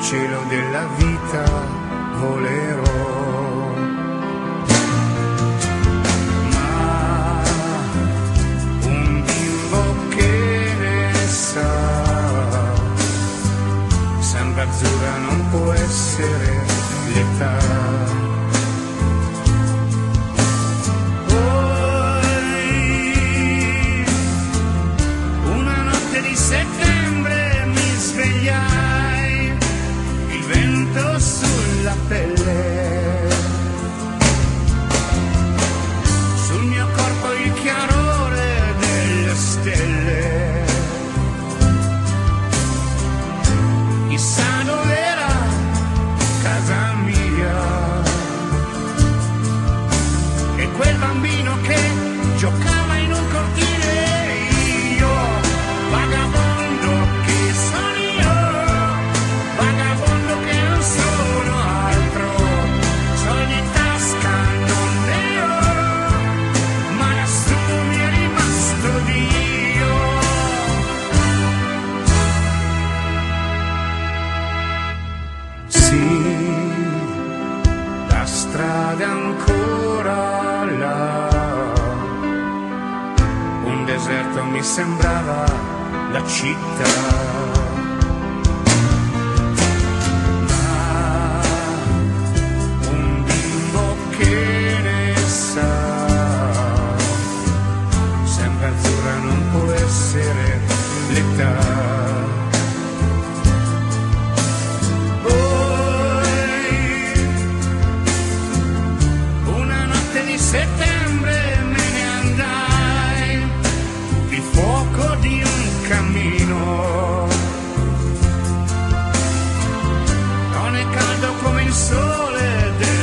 cielo della vita volerò. aperto mi sembrava la città. Sembra azzurra non può essere caldo come il sole